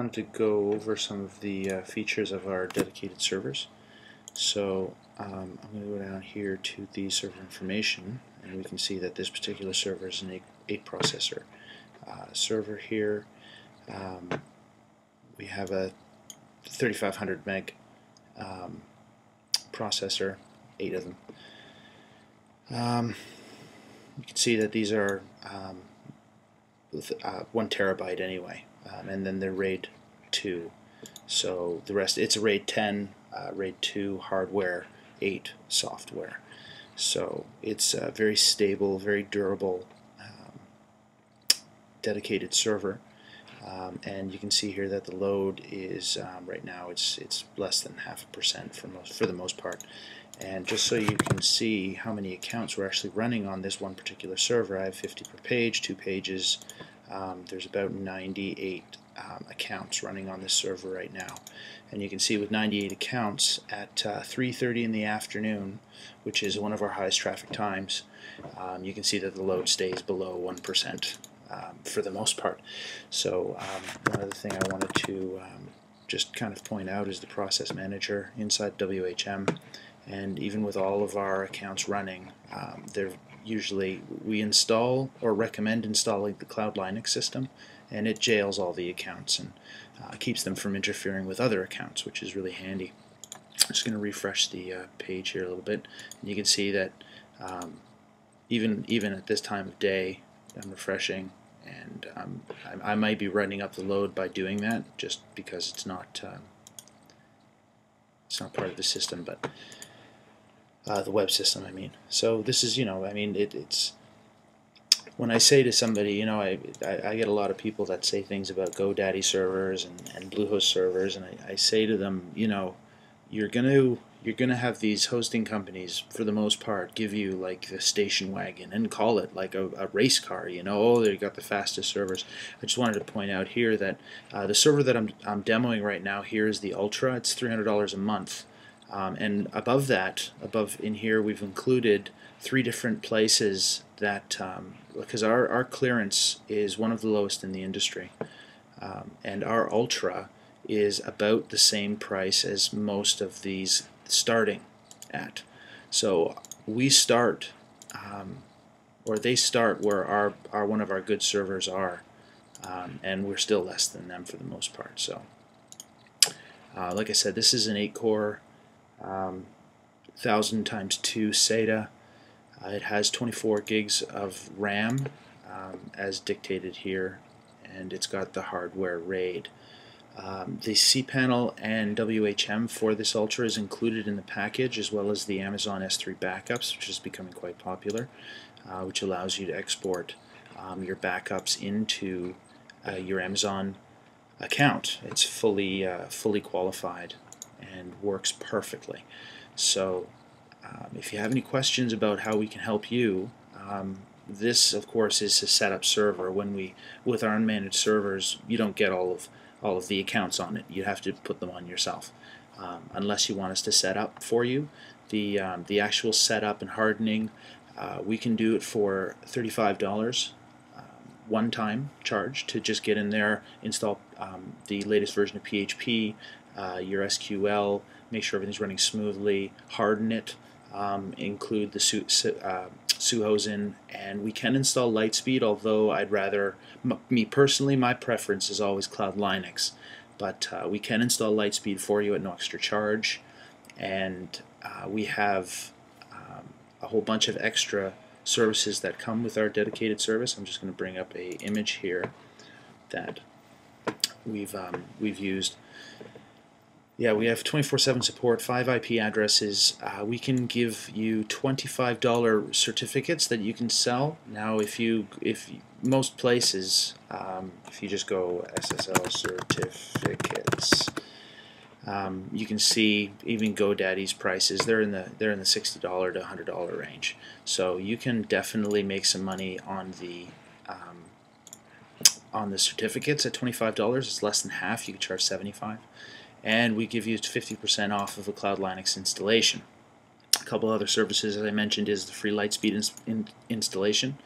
wanted to go over some of the uh, features of our dedicated servers. So um, I'm going to go down here to the server information and we can see that this particular server is an 8, eight processor uh, server here. Um, we have a 3500 meg um, processor, eight of them. Um, you can see that these are um, uh, one terabyte anyway um, and then they're RAID 2. So the rest, it's RAID 10, uh, RAID 2 hardware, 8 software. So it's a very stable, very durable, um, dedicated server. Um, and you can see here that the load is um, right now it's it's less than half a percent for most for the most part. And just so you can see how many accounts we're actually running on this one particular server, I have 50 per page, two pages, um, there's about 98 um, accounts running on this server right now. And you can see with 98 accounts at 3.30 uh, in the afternoon, which is one of our highest traffic times, um, you can see that the load stays below 1% um, for the most part. So um, one other thing I wanted to um, just kind of point out is the process manager inside WHM. And even with all of our accounts running, um, they're usually we install or recommend installing the Cloud Linux system and it jails all the accounts and uh, keeps them from interfering with other accounts which is really handy. I'm just going to refresh the uh, page here a little bit and you can see that um, even even at this time of day I'm refreshing and um, I, I, might be running up the load by doing that just because it's not uh, it's not part of the system but uh, the web system, I mean. So this is, you know, I mean, it, it's when I say to somebody, you know, I, I, I, get a lot of people that say things about GoDaddy servers and, and Bluehost servers, and I, I say to them, you know, you're gonna you're gonna have these hosting companies for the most part give you like the station wagon and call it like a, a race car, you know, oh they got the fastest servers. I just wanted to point out here that uh, the server that I'm I'm demoing right now here is the Ultra. It's three hundred dollars a month. Um, and above that, above in here, we've included three different places that, um, because our, our clearance is one of the lowest in the industry. Um, and our Ultra is about the same price as most of these starting at. So we start, um, or they start where our, our one of our good servers are, um, and we're still less than them for the most part. So, uh, like I said, this is an 8-core um, 1000 times 2 SATA. Uh, it has 24 gigs of RAM um, as dictated here and it's got the hardware RAID. Um, the cPanel and WHM for this Ultra is included in the package as well as the Amazon S3 backups which is becoming quite popular uh, which allows you to export um, your backups into uh, your Amazon account. It's fully uh, fully qualified and works perfectly. So um, if you have any questions about how we can help you, um, this of course is a setup server. When we with our unmanaged servers, you don't get all of all of the accounts on it. You have to put them on yourself. Um, unless you want us to set up for you, the um, the actual setup and hardening, uh, we can do it for thirty-five dollars um, one-time charge to just get in there, install um, the latest version of PHP, uh, your SQL, make sure everything's running smoothly, harden it, um, include the su uh, and we can install LiteSpeed, although I'd rather, me personally, my preference is always Cloud Linux. But uh, we can install LiteSpeed for you at no extra charge, and uh, we have um, a whole bunch of extra services that come with our dedicated service. I'm just going to bring up a image here that we've um, we've used yeah, we have 24-7 support, five IP addresses. Uh, we can give you $25 certificates that you can sell. Now, if you, if most places, um, if you just go SSL certificates, um, you can see even GoDaddy's prices. They're in the they're in the $60 to $100 range. So you can definitely make some money on the um, on the certificates at $25. It's less than half. You can charge 75 and we give you 50% off of a Cloud Linux installation. A couple other services, as I mentioned, is the free LiteSpeed ins in installation.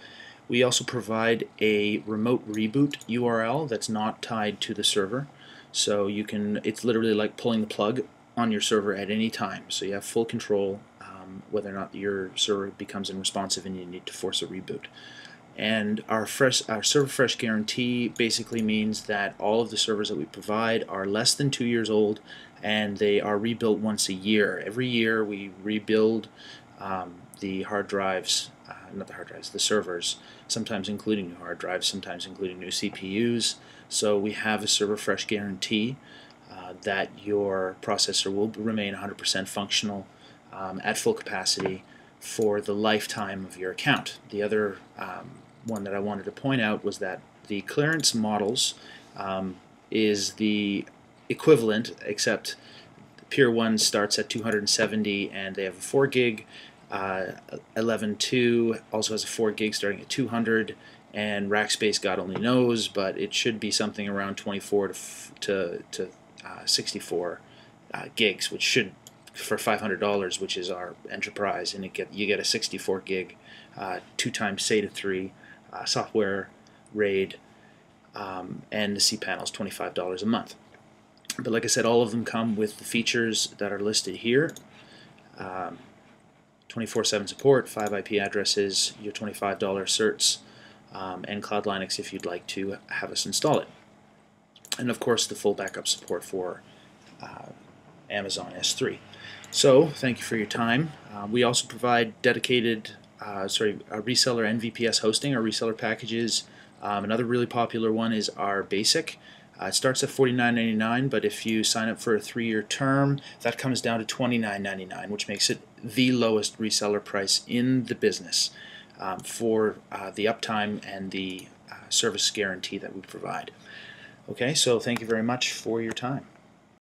We also provide a remote reboot URL that's not tied to the server. So you can, it's literally like pulling the plug on your server at any time. So you have full control um, whether or not your server becomes unresponsive and you need to force a reboot. And our fresh, our server fresh guarantee basically means that all of the servers that we provide are less than two years old, and they are rebuilt once a year. Every year we rebuild um, the hard drives, uh, not the hard drives, the servers, sometimes including new hard drives, sometimes including new CPUs. So we have a server fresh guarantee uh, that your processor will remain 100% functional um, at full capacity for the lifetime of your account. The other um, one that I wanted to point out was that the clearance models um, is the equivalent, except Pure 1 starts at 270 and they have a 4 gig. Uh, 11.2 also has a 4 gig starting at 200 and Rackspace God only knows, but it should be something around 24 to, to, to uh, 64 uh, gigs, which should for $500, which is our enterprise, and get, you get a 64 gig, uh, two times SATA 3 uh, software RAID, um, and the cPanel is $25 a month. But like I said, all of them come with the features that are listed here. 24-7 um, support, 5 IP addresses, your $25 certs, um, and Cloud Linux if you'd like to have us install it. And of course the full backup support for uh, Amazon S3. So thank you for your time. Uh, we also provide dedicated, uh, sorry, reseller NVPS hosting or reseller packages. Um, another really popular one is our basic. Uh, it starts at $49.99, but if you sign up for a three-year term, that comes down to $29.99, which makes it the lowest reseller price in the business um, for uh, the uptime and the uh, service guarantee that we provide. Okay, so thank you very much for your time.